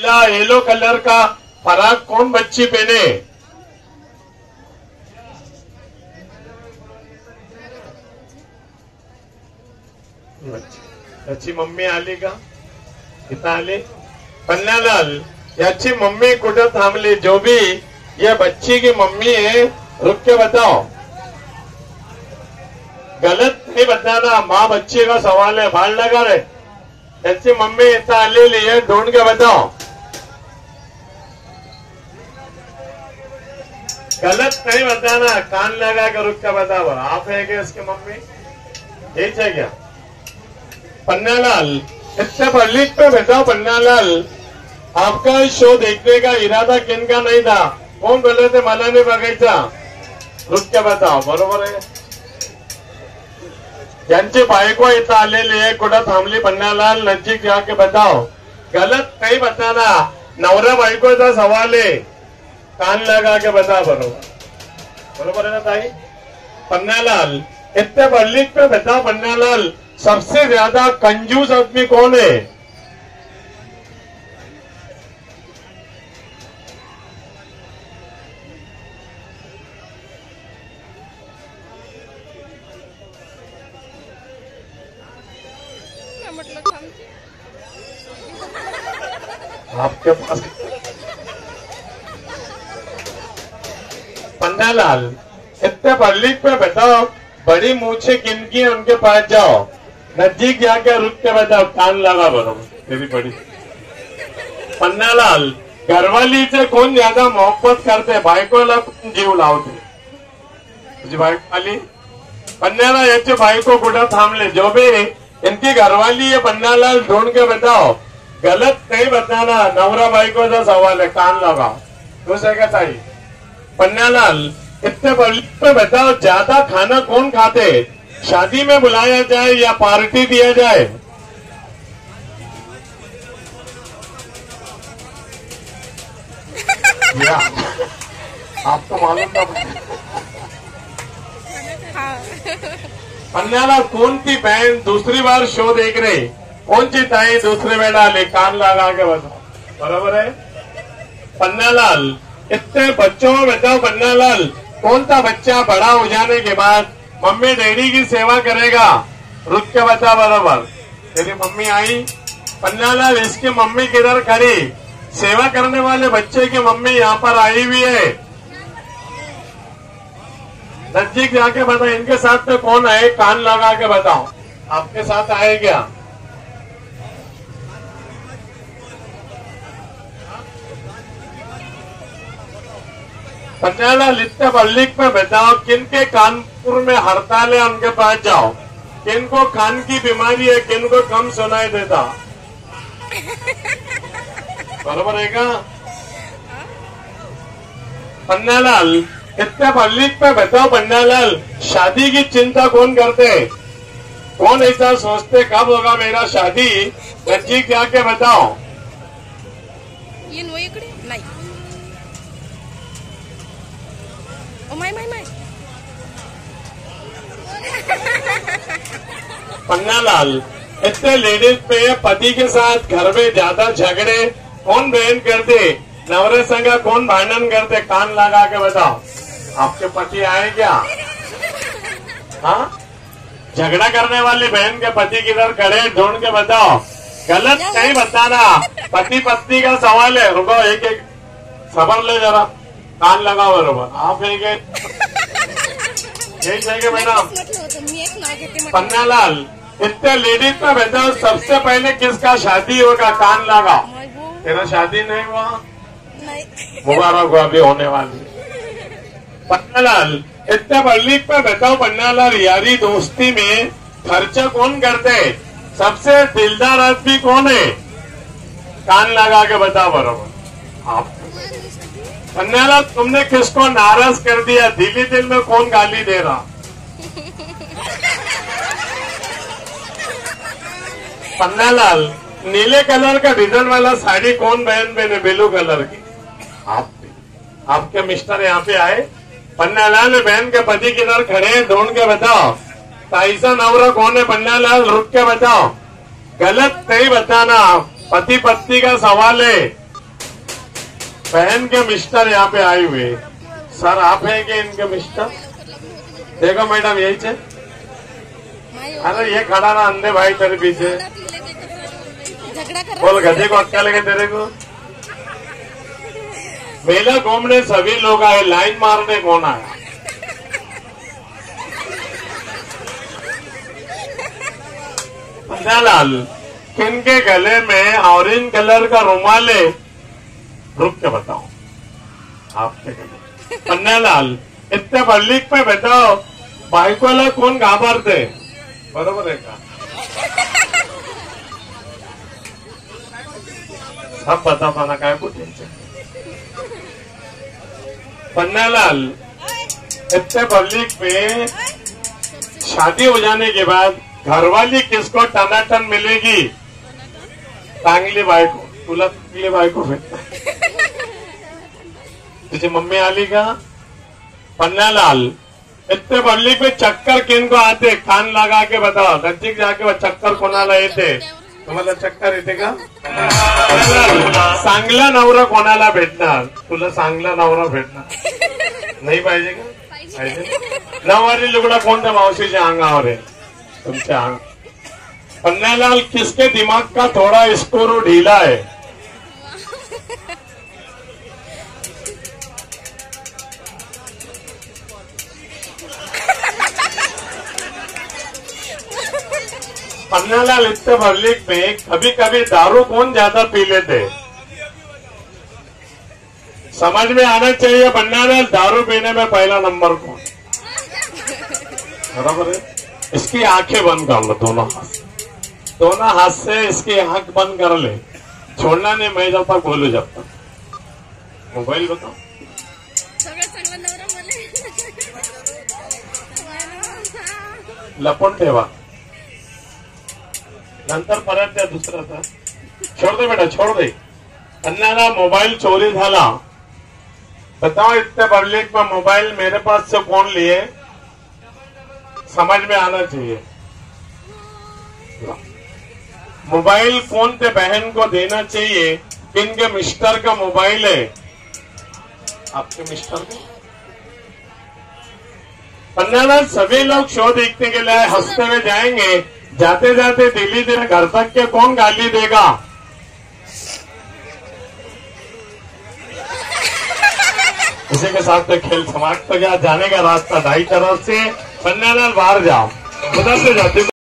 नीला yellow colour का फराक कौन बच्ची पहने? याची मम्मी आली का? इथं आली? पन्नालाल याची मम्मी कुठं थांबली? जो भी ये बच्ची की मम्मी है, रुक के बताओ। गलत नहीं बताना, माँ बच्चे का सवाल है भाड़ लगा रहे। याची मम्मी इथं आलेली आहे ढूंढ के बताओ। गलत नहीं बताना, कान लगा कर रुक के बताओ। आप है क्या इसकी मम्मी? ठीक है क्या? पन्नालाल, इतने पब्लिक पे बताओ पन्नालाल। आपका शो देखने का इरादा किन का नहीं था? कौन बोले थे? मला नहीं बघायचा रुक के बताओ, बरोबर आहे ज्यांची बायको इथं आलेली थांबली पन्नालाल नजीक जाके बताओ। गलत नहीं बताना। नवरा बायकोचा सवाल आहे कान लगा के बता बरोबर बरोबर है ना ताई। पन्नालाल इतने पब्लिक पे बताओ पन्नालाल सबसे ज़्यादा कंजूस आदमी कौन है? मी म्हटलं थांब आपके पास पन्नालाल इतने पब्लिक पे बताओ बड़ी मूछे किनकी है उनके पास जाओ। नज़दीक जाके रुक के बताओ कान लगा बरोबर तेरी बड़ी। पन्नालाल घरवाली से कौन ज़्यादा मोहब्बत करते बायकोला कोण जीव लावते तुझी बायको आली पन्नाला याचे बायको कुठं थांबले जो भी इनकी घरवाली है पन्नालाल ढूंढ के बताओ। गलत नहीं बताना, नवरा भाई बायकोचा सवाल है, कान लगाओ। खुश का ताई पन्नालाल इतने पब्लिक पे बताओ ज़्यादा खाना कौन खाते? शादी में बुलाया जाए या पार्टी दिया जाए? या आपको मालूम था हा पन्नाला कौन सी बहन दूसरी बार शो देख रही? कौन सी ताई दूसरे में डाले? कान लगा के बताओ। बराबर है? पन्नालाल इतने बच्चों में बताओ पन्नालाल कौन सा बच्चा बड़ा हो जाने के बाद मम्मी डैडी की सेवा करेगा? रुक के बता बराबर। तेरी मम्मी आई पन्नालाल इसकी मम्मी किधर खड़ी। सेवा करने वाले बच्चे की मम्मी यहाँ पर आई हुई है। नज़दीक जाके बताओ इनके साथ में कौन आए? कान लगा के बताओ। आपके साथ आए क्या? पटियाला लिट्टे पब्लिक में बताओ किन के कानपुर में हड़ताल है उनके पास जाओ किन को कान की बीमारी है किन को कम सुनाई देता? बरोबर है का पन्नालाल इतने पब्लिक पे बताओ पन्नालाल शादी की चिंता कौन करते कौन ऐसा सोचते कब होगा मेरा शादी? नज़दीक जाके बताओ? ये व माय माय पन्नालाल इतने लेडीज़ पे पति के साथ घर में ज़्यादा झगड़े कौन बहन करते नवरे संगा कौन भांडन करते कान लगा के बताओ आपके पति आए क्या हाँ झगड़ा करने वाली बहन के पति किधर खड़े ढूंढ के बताओ गलत नहीं बताना पति पत्नी का सवाल है रुको एक एक सबर ले जरा कान लगा बरोबर एक यही चाहिए मैडम। पन्नालाल इतने लेडीज़ में बताओ सबसे पहले किसका शादी होगा? कान लगा तेरा शादी नहीं हुआ? मुबारक हुआ अभी होने वाली पन्नालाल इतने पब्लिक पे बताओ पन्नालाल यारी दोस्ती में खर्चा कौन करते? है? सबसे दिलदार आदमी कौन है? कान लगा के बताओ बरोबर आप पन्नालाल तुमने किसको नाराज़ कर दिया? दिली दिल में कौन गाली दे रहा। पन्नालाल, नीले कलर का डिज़ाइन वाला साड़ी कौन बहन पहने ब्लू कलर की। आप, आपके मिस्टर यहाँ पे आए। पन्नालाल बहन के पति किधर खड़े हैं, ढूंढ के बताओ। ताइसा नवरा कौन है? पन्नालाल, रुक के बताओ। गलत नहीं बताना। पति पत्नी का सवाल है। बहन के मिस्टर यहाँ पे आए हुए। सर, आप हैं क्या इनके मिस्टर? देखो मैडम, यही थे अरे, ये खड़ा ना अंधे भाई तेरे पीछे बोल, गधे को अटका लगे तेरे को। मेला घूमने सभी लोग आए, लाइन मारने कौन आया? पंजालाल किनके गले में ऑरेंज कलर का रुमाल है? रुक के बताओ। आपके गले पन्नालाल इतने पब्लिक पे बताओ बायकोला कोण घाबरते बरोबर आहे का सब बता पाना काय बोलायचं पन्नालाल इतने पब्लिक पे शादी हो जाने के बाद घरवाली किसको टनाटन मिलेगी? चांगली बायको तुला चांगली बायको भेटणार तुझी मम्मी आली का पन्नालाल इतने पब्लिक में चक्कर किनको आते? कान लगा के बताओ। नजीक जाके चक्कर कोणाला येते तुम्हाला चक्कर येते का चांगला नवरा कोणाला भेटणार तुला चांगला नवरा भेटणार नाही पाहिजे का? पाहिजे नववारी लुगडा कोणत्या मावशीच्या अंगावर आहे? तुमच्या अंग पन्नालाल किसके दिमाग का थोड़ा स्कोर ढीला है पन्नालाल इतने पब्लिक में कभी कभी दारू कौन ज़्यादा पी लेते? समझ में आना चाहिए पन्नालाल दारू पीने में पहला नंबर कौन? बराबर है? इसकी आँखें बंद कर लो, दोनों हाथ दोनों हाथ से इसकी आँख बंद कर ले। छोड़ना नहीं, मैं जब तक बोलू जब तक। मोबाइल बताओ। सगळ्यात चांगला नंतर परत त्या दुसऱ्याचा छोड़ दे बेटा, छोड़ दे. अन्नाला मोबाइल चोरी झाला. बताओ इतने पब्लिक में मोबाइल मेरे पास से कौन लिए? समझ में आना चाहिए. मोबाइल कौन से बहन को देना चाहिए? किनके मिस्टर का मोबाइल है? आपके मिस्टर का? पन्नालाल सभी लोग शो देखने के लिए हँसते हुए जाएँगे. जाते जाते दिल्ली तेरे घर तक के कौन गाली देगा? इसी के साथ तो खेल समाप्त हो गया। जाने का रास्ता ढाई तरफ़ से, पन्नालाल बाहर जाओ। उधर से जाते